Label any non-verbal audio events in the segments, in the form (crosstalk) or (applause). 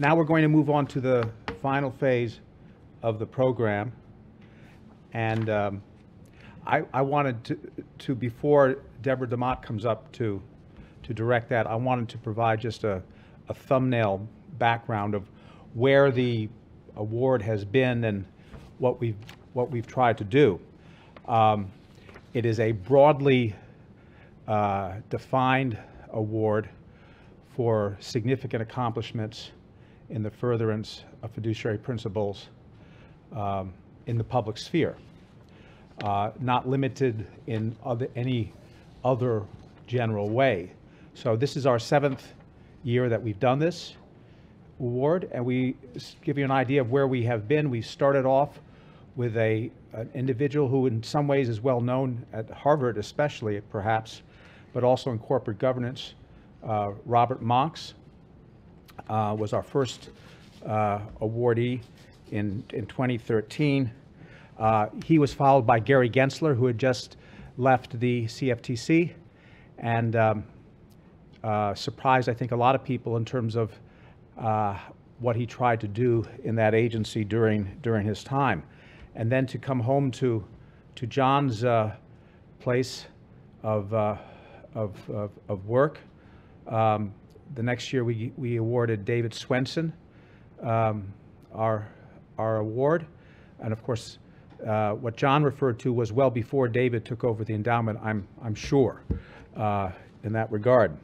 now we're going to move on to the final phase of the program. And um, I, I wanted to, to, before Deborah DeMott comes up to, to direct that, I wanted to provide just a, a thumbnail background of where the award has been and what we've, what we've tried to do. Um, It is a broadly uh, defined award for significant accomplishments in the furtherance of fiduciary principles um, in the public sphere, uh, not limited in other, any other general way. So this is our seventh year that we've done this award, and we give you an idea of where we have been. We started off with a, an individual who in some ways is well known at Harvard especially perhaps, but also in corporate governance, uh, Robert Monks uh, was our first uh, awardee in, in 2013. Uh, He was followed by Gary Gensler, who had just left the CFTC, and um, uh, surprised, I think, a lot of people in terms of uh, what he tried to do in that agency during, during his time. And then to come home to, to John's uh, place of, of, of, of work. Um, The next year, we, we awarded David Swensen um, our, our award. And of course, uh, what John referred to was well before David took over the endowment, I'm, I'm sure, uh, in that regard.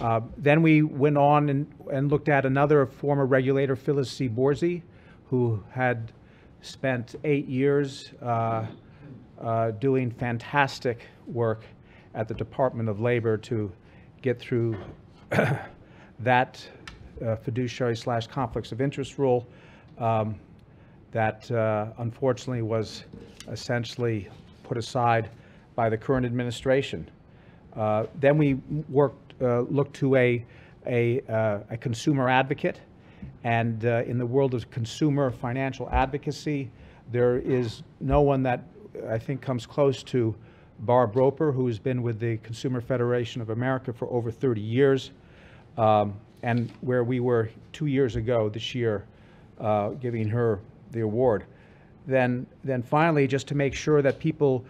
Uh, Then we went on and, and looked at another former regulator, Phyllis C. Borzi, who had spent eight years uh, uh, doing fantastic work at the Department of Labor to get through (coughs) that uh, fiduciary slash conflicts of interest rule um, that uh, unfortunately was essentially put aside by the current administration. Uh, Then we worked, uh, looked to a, a, uh, a consumer advocate, and uh, in the world of consumer financial advocacy, there is no one that I think comes close to Barb Roper, who has been with the Consumer Federation of America for over 30 years, um, and where we were two years ago this year, uh, giving her the award. Then, then finally, just to make sure that people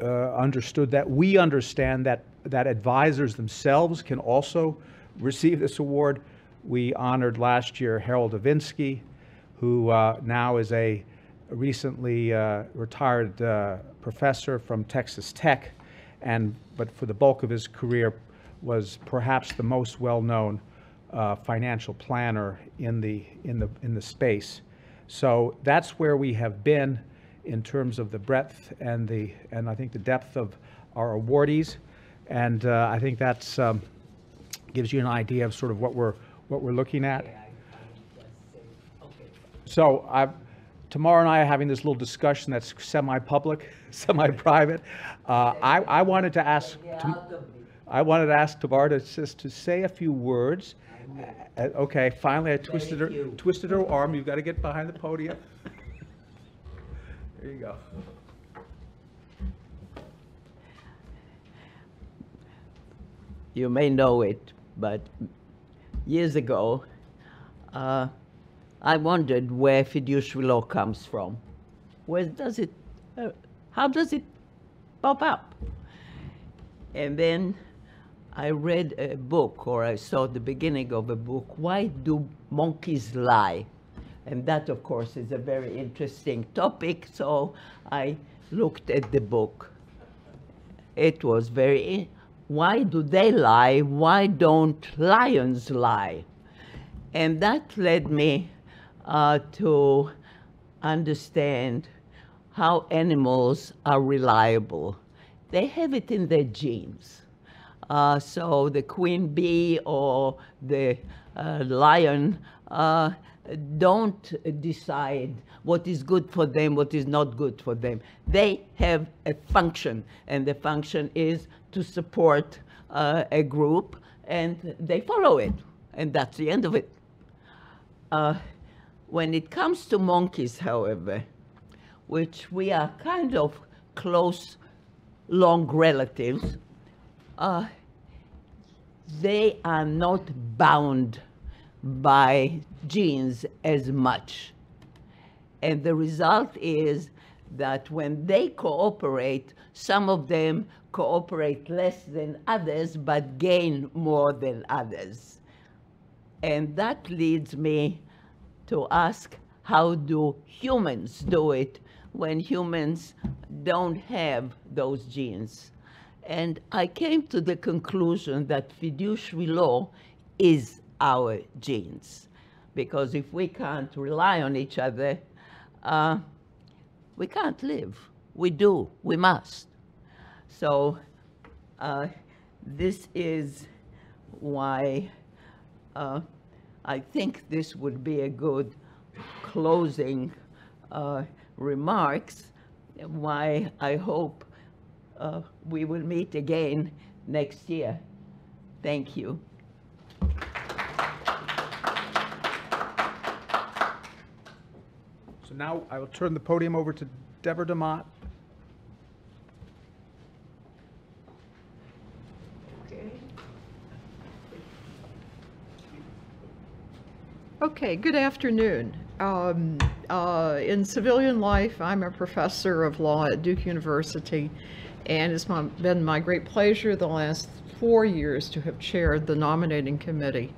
uh, understood that we understand that, that advisors themselves can also receive this award. We honored last year Harold Evensky, who uh, now is a recently uh, retired uh, professor from Texas Tech, and but for the bulk of his career was perhaps the most well-known uh, financial planner in the in the in the space. So that's where we have been in terms of the breadth and the and I think the depth of our awardees, and uh, I think that's um, gives you an idea of sort of what we're what we're looking at. So I, tomorrow night, I are having this little discussion that's semi-public, (laughs) semi-private. Uh, I, I wanted to ask, I wanted to ask Tamar to just to say a few words. Uh, Okay, finally, I twisted her, twisted her arm. You've got to get behind the podium. There you go. You may know it, but years ago, uh, I wondered where fiduciary law comes from. Where does it, uh, how does it pop up? And then I read a book, or I saw the beginning of a book, Why Do Monkeys Lie? And that, of course, is a very interesting topic, so I looked at the book. It was very, why do they lie? Why don't lions lie? And that led me uh, to understand how animals are reliable. They have it in their genes. Uh, so the queen bee or the uh, lion uh, don't decide what is good for them, what is not good for them. They have a function, and the function is to support uh, a group, and they follow it, and that's the end of it. When it comes to monkeys, however, which we are kind of close, long relatives, uh, they are not bound by genes as much. And the result is that when they cooperate, some of them cooperate less than others, but gain more than others. And that leads me to ask, how do humans do it when humans don't have those genes? And I came to the conclusion that fiduciary law is our genes. Because if we can't rely on each other, uh, we can't live. We do, we must. So uh, this is why uh, I think this would be a good closing uh, remarks, why I hope uh, we will meet again next year. Thank you. So now I will turn the podium over to Deborah DeMott. Okay, good afternoon. Um, uh, in civilian life, I'm a professor of law at Duke University, and it's my, been my great pleasure the last four years to have chaired the nominating committee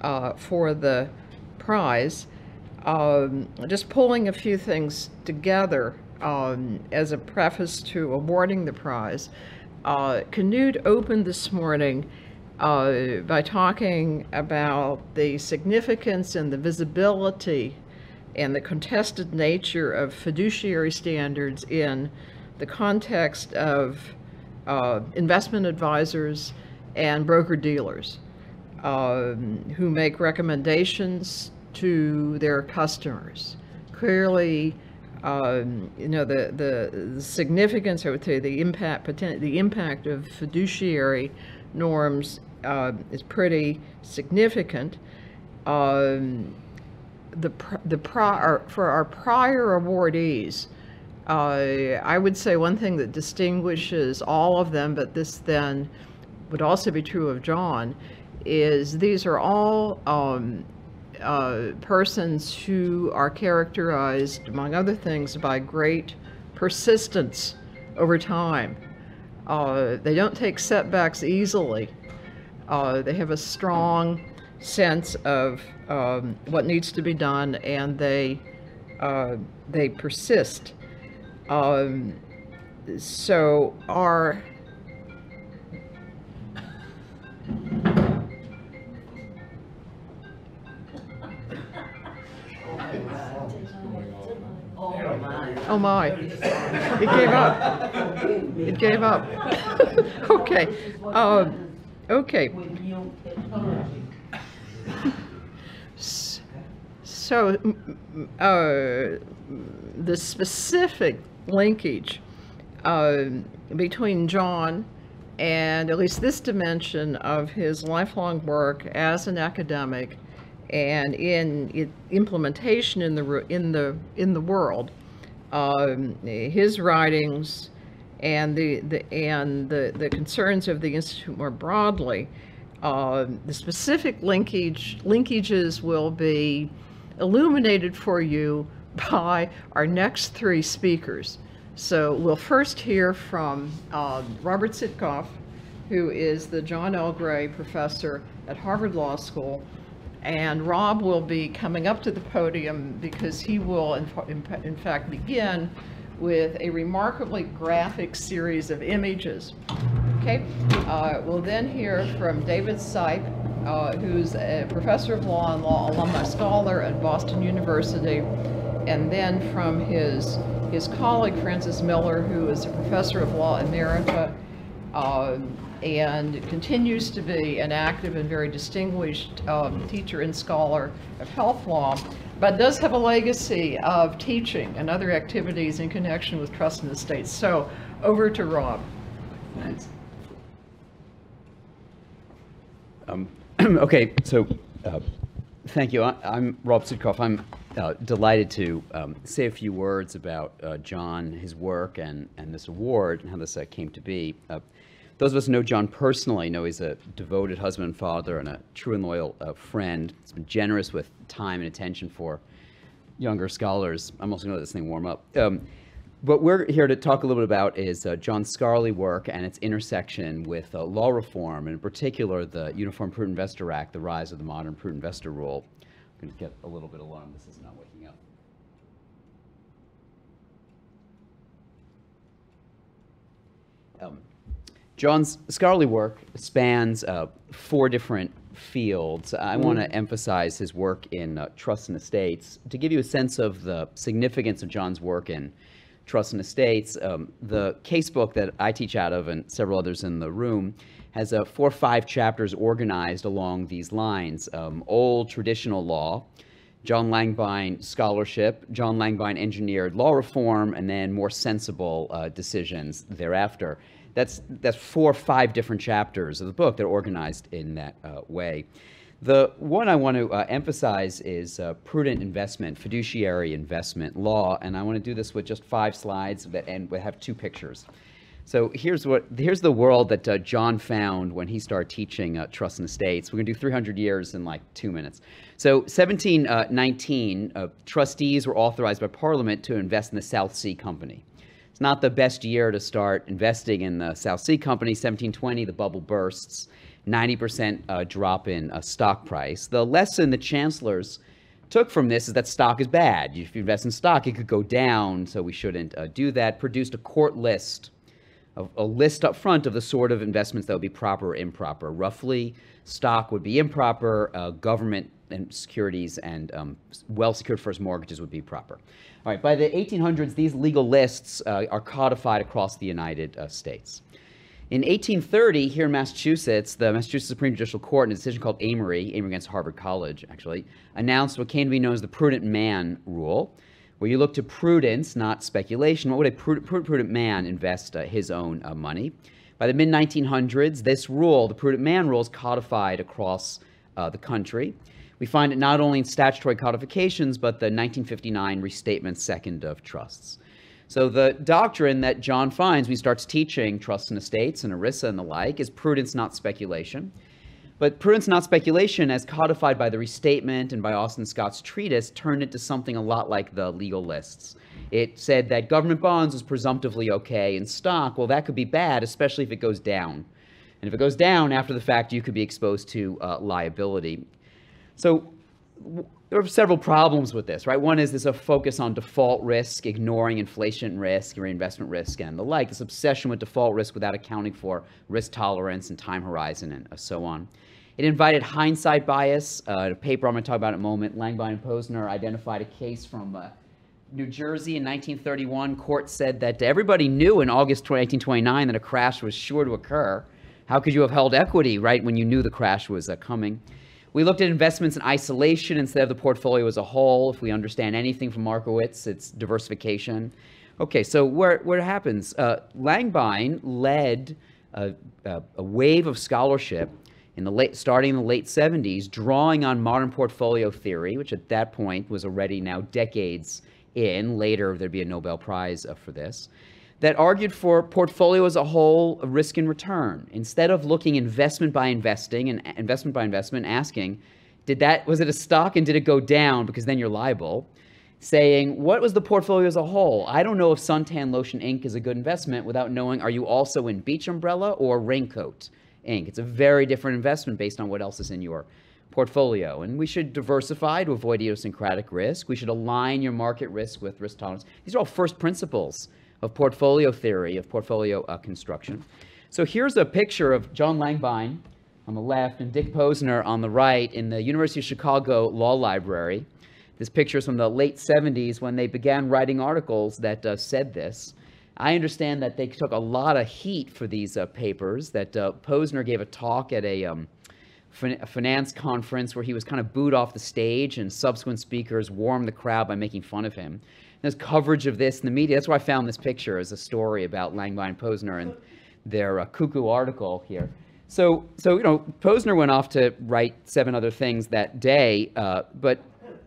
uh, for the prize. Um, just pulling a few things together um, as a preface to awarding the prize. Uh, Knut opened this morning uh, by talking about the significance and the visibility and the contested nature of fiduciary standards in the context of uh, investment advisors and broker dealers um, who make recommendations to their customers. Clearly, um, you know, the, the, significance, I would say, the impact, the impact of fiduciary norms uh, is pretty significant. Um, the the prior for our prior awardees, uh, I would say one thing that distinguishes all of them, but this then would also be true of John, is these are all um, uh, persons who are characterized, among other things, by great persistence over time. Uh, they don't take setbacks easily. Uh, they have a strong sense of um, what needs to be done, and they uh, they persist. Um, so our Oh my. It gave up. It gave up. (laughs) okay. Um, okay. So, uh, the specific linkage uh, between John and at least this dimension of his lifelong work as an academic and in implementation in the in the in the world, um, his writings and the, the and the, the concerns of the institute more broadly, uh, the specific linkage linkages will be illuminated for you by our next three speakers. So we'll first hear from um, Robert Sitkoff, who is the John L. Gray Professor at Harvard Law School. And Rob will be coming up to the podium because he will, in in fact, begin with a remarkably graphic series of images. Okay, uh, we'll then hear from David Seipp, uh, who's a professor of law and law alumni scholar at Boston University, and then from his his colleague Frances Miller, who is a professor of law emerita um, and continues to be an active and very distinguished um, teacher and scholar of health law, but does have a legacy of teaching and other activities in connection with trust and estates. So over to Rob. (clears throat) Okay, so, uh, thank you. I- I'm Rob Sitkoff. I'm uh, delighted to um, say a few words about uh, John, his work, and and this award, and how this uh, came to be. Those of us who know John personally know he's a devoted husband and father and a true and loyal uh, friend. He's been generous with time and attention for younger scholars. I'm also going to let this thing warm up. Um, what we're here to talk a little bit about is uh, John Scarley work and its intersection with uh, law reform, and in particular the Uniform Prudent Investor Act, the rise of the modern prudent investor rule. I'm going to get a little bit alarmed. This is not waking up. Um, John's scholarly work spans uh, four different fields. I want to emphasize his work in uh, trust and estates. To give you a sense of the significance of John's work in trust and estates, um, the casebook that I teach out of and several others in the room has uh, four or five chapters organized along these lines. Um, old traditional law, John Langbein scholarship, John Langbein engineered law reform, and then more sensible uh, decisions thereafter. That's, that's four or five different chapters of the book that are organized in that uh, way. The one I want to uh, emphasize is uh, prudent investment, fiduciary investment law, and I want to do this with just five slides that, and we have two pictures. So here's what here's the world that uh, John found when he started teaching uh, trust and estates. We're gonna do 300 years in like two minutes. So 1719, uh, trustees were authorized by Parliament to invest in the South Sea Company. It's not the best year to start investing in the South Sea Company. 1720, the bubble bursts. 90% uh, drop in uh, stock price. The lesson the chancellors took from this is that stock is bad. If you invest in stock, it could go down, so we shouldn't uh, do that. Produced a court list, a, a list up front of the sort of investments that would be proper or improper. Roughly, stock would be improper, uh, government and securities and um, well-secured first mortgages would be proper. All right, by the 1800s, these legal lists uh, are codified across the United uh, States. In 1830, here in Massachusetts, the Massachusetts Supreme Judicial Court, in a decision called Amory, Amory against Harvard College, actually, announced what came to be known as the prudent man rule, where you look to prudence, not speculation. What would a prudent, prudent man invest uh, his own uh, money? By the mid 1900s, this rule, the prudent man rule, is codified across uh, the country. We find it not only in statutory codifications, but the 1959 Restatement Second of Trusts. So the doctrine that John finds when he starts teaching trusts and estates and ERISA and the like is prudence, not speculation. But prudence, not speculation, as codified by the restatement and by Austin Scott's treatise, turned into something a lot like the legal lists. It said that government bonds was presumptively okay, and stock, well, that could be bad, especially if it goes down. And if it goes down after the fact, you could be exposed to uh, liability. So there are several problems with this, right? One is there's a focus on default risk, ignoring inflation risk, reinvestment risk, and the like. This obsession with default risk without accounting for risk tolerance and time horizon and so on. It invited hindsight bias. Uh, a paper I'm going to talk about in a moment, Langbein and Posner identified a case from uh, New Jersey in 1931. Court said that everybody knew in August 1929 that a crash was sure to occur. How could you have held equity, right, when you knew the crash was uh, coming? We looked at investments in isolation instead of the portfolio as a whole. If we understand anything from Markowitz, it's diversification. Okay, so where, where it happens, uh, Langbein led a, a, a, wave of scholarship in the late, starting in the late 70s, drawing on modern portfolio theory, which at that point was already now decades in. Later, there'd be a Nobel Prize uh, for this that argued for portfolio as a whole, risk and return. Instead of looking investment by investing and investment by investment, asking, did that was it a stock and did it go down because then you're liable? Saying, what was the portfolio as a whole? I don't know if Suntan Lotion Inc. is a good investment without knowing are you also in Beach Umbrella or Raincoat Inc. It's a very different investment based on what else is in your portfolio. And we should diversify to avoid idiosyncratic risk. We should align your market risk with risk tolerance. These are all first principles of portfolio theory, of portfolio uh, construction. So here's a picture of John Langbein on the left and Dick Posner on the right in the University of Chicago Law Library. This picture is from the late 70s when they began writing articles that uh, said this. I understand that they took a lot of heat for these uh, papers, that uh, Posner gave a talk at a, um, finance conference where he was kind of booed off the stage and subsequent speakers warmed the crowd by making fun of him. There's coverage of this in the media. That's why I found this picture as a story about Langbein Posner and their uh, cuckoo article here. So, so you know, Posner went off to write seven other things that day, uh, but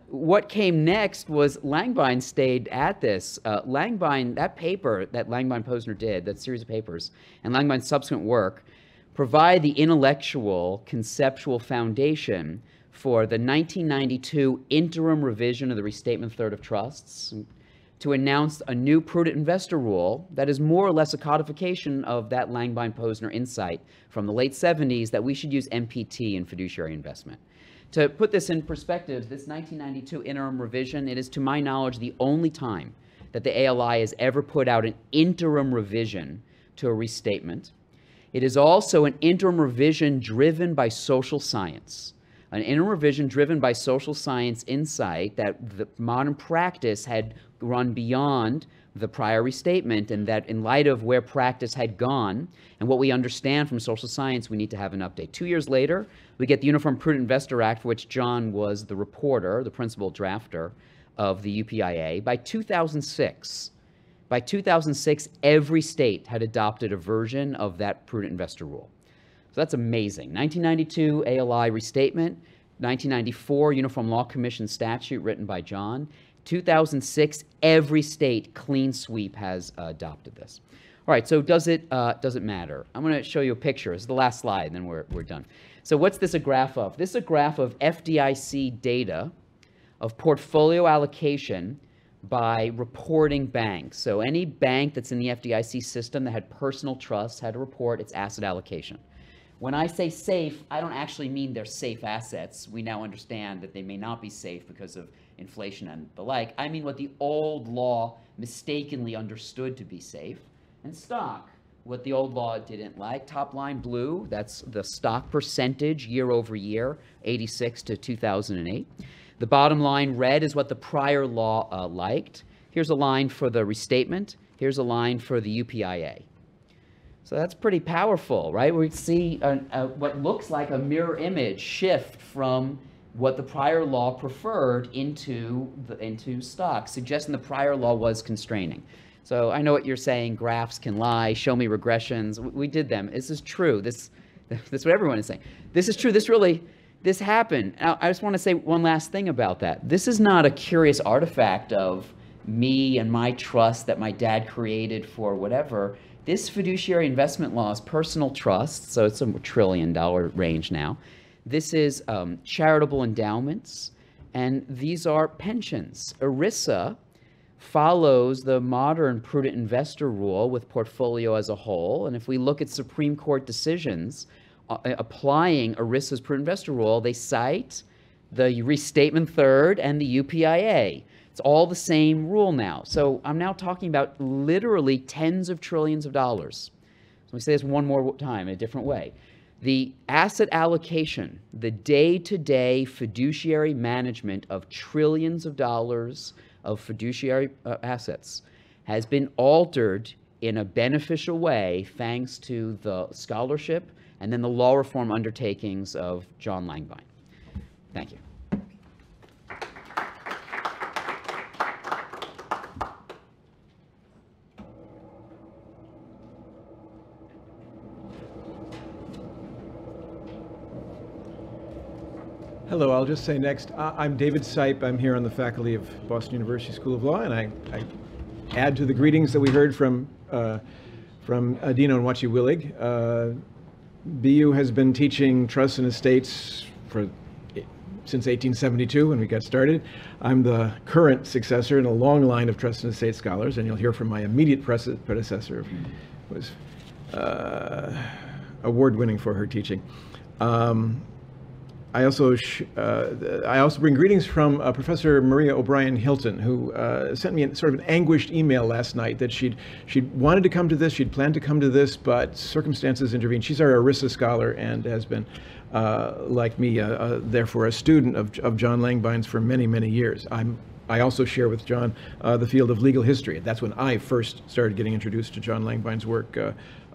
what came next was Langbein stayed at this. Uh, Langbein, that paper that Langbein Posner did, that series of papers, and Langbein's subsequent work, provide the intellectual, conceptual foundation for the 1992 interim revision of the Restatement Third of Trusts to announce a new prudent investor rule that is more or less a codification of that Langbein Posner insight from the late 70s that we should use MPT in fiduciary investment. To put this in perspective, this 1992 interim revision, it is to my knowledge the only time that the ALI has ever put out an interim revision to a restatement. It is also an interim revision driven by social science an inner revision driven by social science insight that the modern practice had run beyond the prior restatement and that in light of where practice had gone and what we understand from social science, we need to have an update. Two years later, we get the Uniform Prudent Investor Act, for which John was the reporter, the principal drafter of the UPIA. By 2006, by 2006, every state had adopted a version of that prudent investor rule. So that's amazing. 1992 ALI restatement, 1994 Uniform Law Commission statute written by John. 2006, every state clean sweep has uh, adopted this. All right, so does it, uh, does it matter? I'm going to show you a picture. Is the last slide, and then we're, we're done. So what's this a graph of? This is a graph of FDIC data of portfolio allocation by reporting banks. So any bank that's in the FDIC system that had personal trusts had to report its asset allocation. When I say safe, I don't actually mean they're safe assets. We now understand that they may not be safe because of inflation and the like. I mean what the old law mistakenly understood to be safe. And stock, what the old law didn't like. Top line blue, that's the stock percentage year over year, 86 to 2008. The bottom line red is what the prior law uh, liked. Here's a line for the restatement. Here's a line for the UPIA. So that's pretty powerful, right? We see a, what looks like a mirror image shift from what the prior law preferred into, the, into stock, suggesting the prior law was constraining. So I know what you're saying, graphs can lie, show me regressions. We, we did them. This is true. This, (laughs) that's what everyone is saying. This is true. This really, this happened. Now, I just want to say one last thing about that. This is not a curious artifact of me and my trust that my dad created for whatever. This fiduciary investment law is personal trust, so it's a trillion dollar range now. This is um, charitable endowments, and these are pensions. ERISA follows the modern prudent investor rule with portfolio as a whole. And if we look at Supreme Court decisions uh, applying ERISA's prudent investor rule, they cite the restatement third and the UPIA. It's all the same rule now. So I'm now talking about literally tens of trillions of dollars. So let me say this one more time in a different way. The asset allocation, the day to day fiduciary management of trillions of dollars of fiduciary uh, assets has been altered in a beneficial way thanks to the scholarship and then the law reform undertakings of John Langbein. Thank you. Hello, I'll just say next, I'm David Seipp. I'm here on the faculty of Boston University School of Law, and I, I add to the greetings that we heard from, uh, from uh, Dean Onwuachi-Willig. Uh, BU has been teaching trusts and estates for since 1872 when we got started. I'm the current successor in a long line of trust and estate scholars, and you'll hear from my immediate predecessor, who was uh, award-winning for her teaching. Um, I also uh, I also bring greetings from uh, Professor Maria O'Brien Hylton, who uh, sent me a, sort of an anguished email last night that she'd she'd wanted to come to this, she'd planned to come to this, but circumstances intervened. She's our ERISA scholar and has been, uh, like me, uh, uh, therefore a student of, of John Langbein's for many many years. I'm I also share with John the field of legal history. That's when I first started getting introduced to John Langbein's work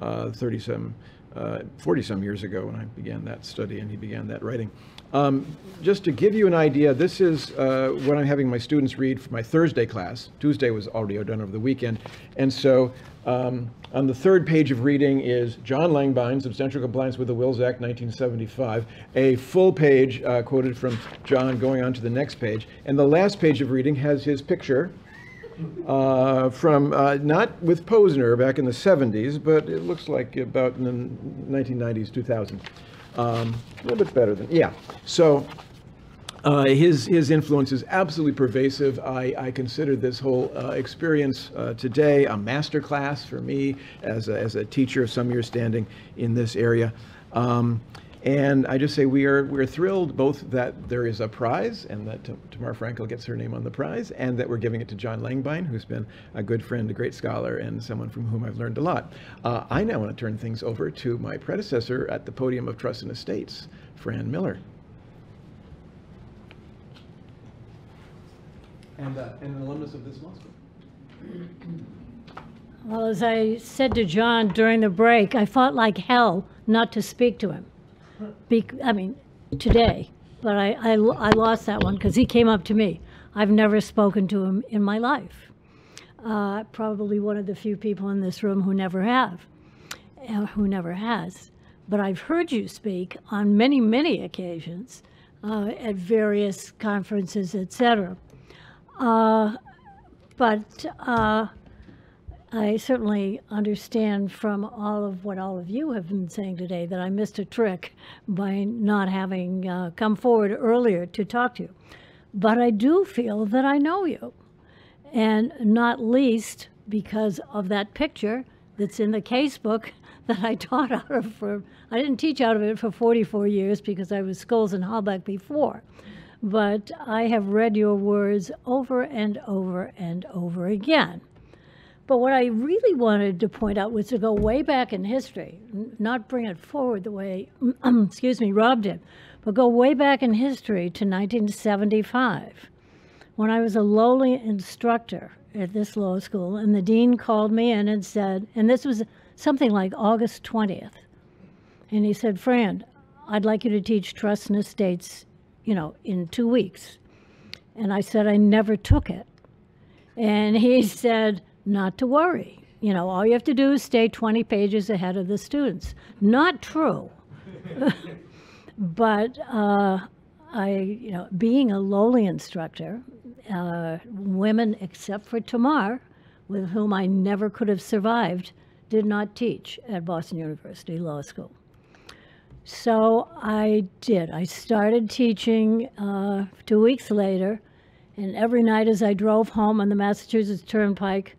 37 40-some years ago when I began that study and he began that writing. Um, Just to give you an idea, this is uh, what I'm having my students read for my Thursday class. Tuesday was already done over the weekend. And so um, on the third page of reading is John Langbein, Substantial Compliance with the Wills Act, 1975, a full page uh, quoted from John going on to the next page. And the last page of reading has his picture uh, from, uh, not with Posner back in the 70s, but it looks like about in the 1990s, 2000. Um, A little bit better than, yeah. So uh, his, his influence is absolutely pervasive. I, I consider this whole uh, experience uh, today a master class for me as a, as a teacher of some years standing in this area. Um, and I just say we are we're thrilled both that there is a prize and that Tamar Frankel gets her name on the prize, and that we're giving it to John Langbein, who's been a good friend, a great scholar, and someone from whom I've learned a lot. Uh, I now want to turn things over to my predecessor at the podium of Trust and Estates, Fran Miller. And, uh, and an alumnus of this law school. Well, as I said to John during the break, I fought like hell not to speak to him. I mean, today, but I, I, I lost that one because he came up to me. I've never spoken to him in my life. Uh, probably one of the few people in this room who never have, uh, who never has. But I've heard you speak on many, many occasions uh, at various conferences, etc. Uh, but uh, I certainly understand from all of what all of you have been saying today that I missed a trick by not having uh, come forward earlier to talk to you. But I do feel that I know you, and not least because of that picture that's in the casebook (laughs) that I taught out of for, I didn't teach out of it for 44 years because I was Scoles and Halbach before. But I have read your words over and over and over again. But what I really wanted to point out was to go way back in history, not bring it forward the way, (clears throat) excuse me, Rob did, but go way back in history to 1975 when I was a lowly instructor at this law school, and the dean called me in and said, and this was something like August 20th, and he said, Fran, I'd like you to teach trust and estates, you know, in two weeks. And I said, I never took it. And he (laughs) said, not to worry. You know, all you have to do is stay 20 pages ahead of the students. Not true. (laughs) but uh, I, you know, being a lowly instructor, uh, women except for Tamar, with whom I never could have survived, did not teach at Boston University Law School. So I did. I started teaching uh, two weeks later, and every night as I drove home on the Massachusetts Turnpike,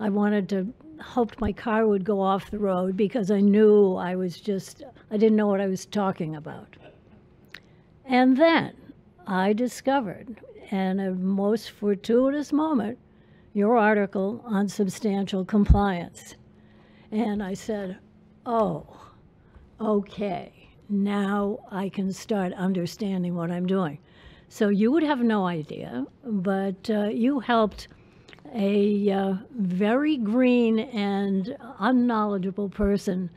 I wanted to hoped my car would go off the road because I knew I was just I didn't know what I was talking about. And then I discovered, in a most fortuitous moment, your article on substantial compliance. And I said, oh, okay, now I can start understanding what I'm doing. So you would have no idea, but uh, you helped a uh, very green and unknowledgeable person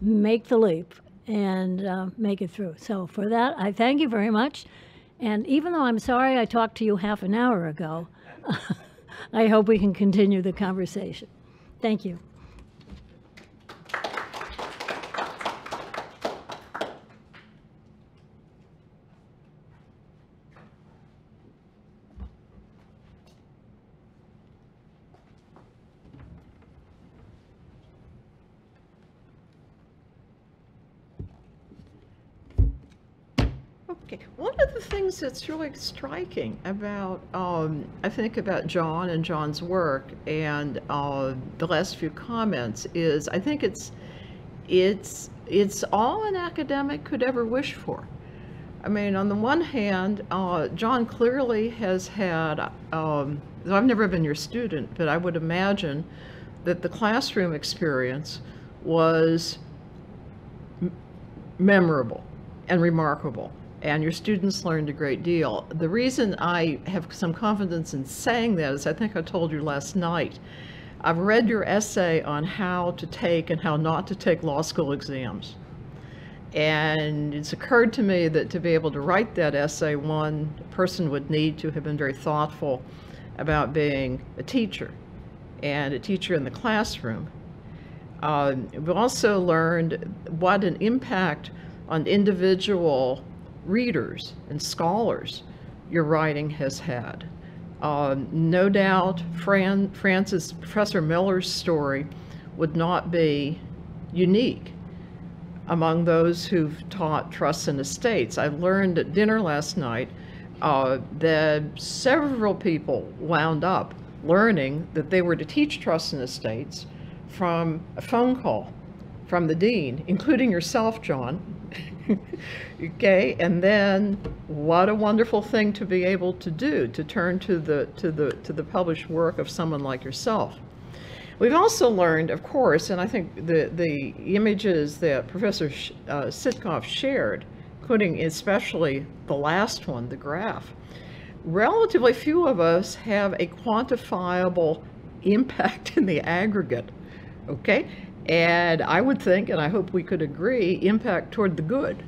make the leap and uh, make it through. So for that, I thank you very much. And even though I'm sorry I talked to you half an hour ago, (laughs) I hope we can continue the conversation. Thank you. Okay, one of the things that's really striking about, um, I think about John and John's work and uh, the last few comments is I think it's, it's, it's all an academic could ever wish for. I mean, on the one hand, uh, John clearly has had, um, I've never been your student, but I would imagine that the classroom experience was memorable and remarkable, and your students learned a great deal. The reason I have some confidence in saying that is I think I told you last night I've read your essay on how to take and how not to take law school exams. And it's occurred to me that to be able to write that essay, one person would need to have been very thoughtful about being a teacher and a teacher in the classroom. Um, we've also learned what an impact on individual readers and scholars your writing has had. Um, no doubt Fran, Frances, Professor Miller's story would not be unique among those who've taught trusts and estates. I learned at dinner last night uh, that several people wound up learning that they were to teach trusts and estates from a phone call from the dean, including yourself, John. (laughs) okay, and then what a wonderful thing to be able to do to turn to the to the to the published work of someone like yourself. We've also learned, of course, and I think the the images that Professor Sh- uh, Sitkoff shared, including especially the last one, the graph. Relatively few of us have a quantifiable (laughs) impact in the aggregate okay? And I would think, and I hope we could agree, impact toward the good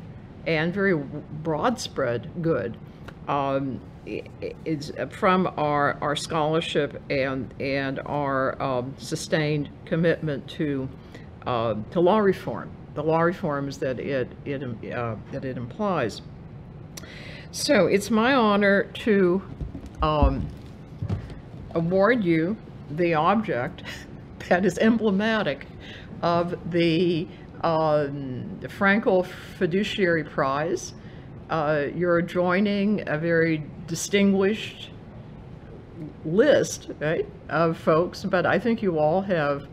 and very broad spread good um, is from our, our scholarship and, and our um, sustained commitment to, uh, to law reform, the law reforms that it, it, uh, that it implies. So it's my honor to um, award you the object (laughs) that is emblematic of the, um, the Frankel Fiduciary Prize. Uh, you're joining a very distinguished list right, of folks, but I think you all have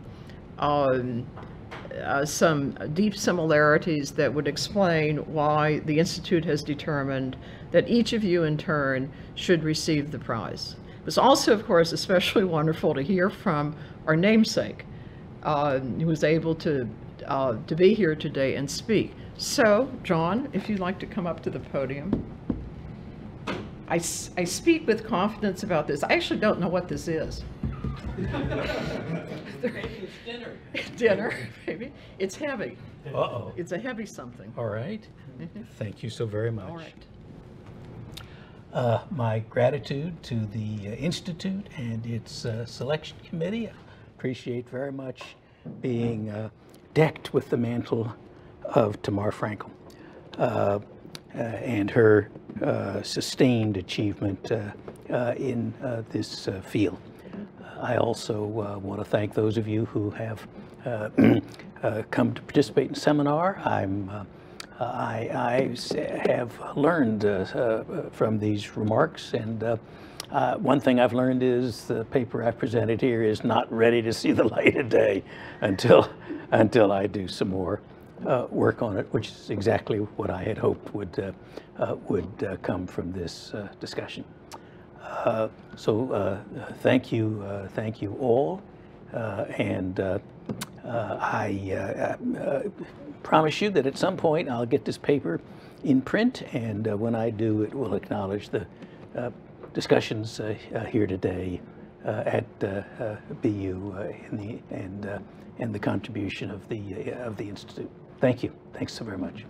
um, uh, some deep similarities that would explain why the Institute has determined that each of you in turn should receive the prize. It was also, of course, especially (laughs) wonderful to hear from our namesake, uh, who was able to, uh, to be here today and speak. So, John, if you'd like to come up to the podium. I, I speak with confidence about this. I actually don't know what this is. It's (laughs) dinner. Dinner, maybe. It's heavy. Uh-oh. It's a heavy something. All right. Thank you so very much. All right. Uh, My gratitude to the uh, Institute and its uh, selection committee. Appreciate very much being uh, decked with the mantle of Tamar Frankel uh, uh, and her uh, sustained achievement uh, in this field. I also want to thank those of you who have (clears throat) come to participate in seminar. I'm, I, I have learned uh, uh, from these remarks, and uh, uh, one thing I've learned is the paper I presented here is not ready to see the light of day until, until I do some more uh, work on it, which is exactly what I had hoped would, uh, uh, would uh, come from this uh, discussion. So thank you, thank you all. And I promise you that at some point I'll get this paper in print, and when I do, it will acknowledge the uh, discussions uh, uh, here today uh, at BU the, and, and the contribution of the, of the Institute. Thank you. Thanks so very much.